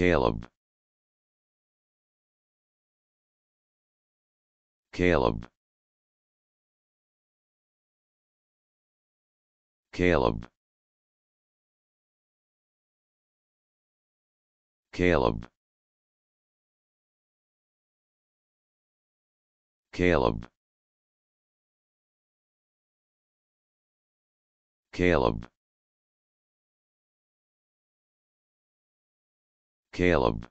Caleb. Caleb. Caleb. Caleb. Caleb. Caleb Caleb